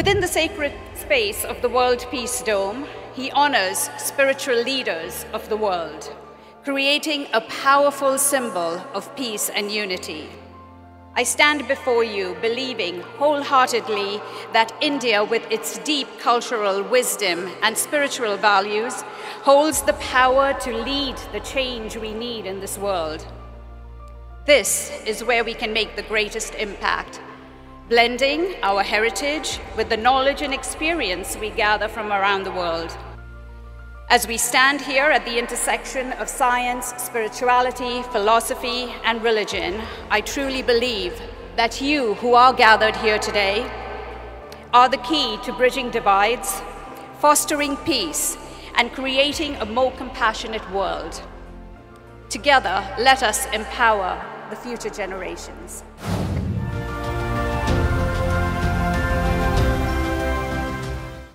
Within the sacred space of the World Peace Dome, he honors spiritual leaders of the world, creating a powerful symbol of peace and unity. I stand before you believing wholeheartedly that India, with its deep cultural wisdom and spiritual values, holds the power to lead the change we need in this world. This is where we can make the greatest impact, blending our heritage with the knowledge and experience we gather from around the world. As we stand here at the intersection of science, spirituality, philosophy, and religion, I truly believe that you who are gathered here today are the key to bridging divides, fostering peace, and creating a more compassionate world. Together, let us empower the future generations.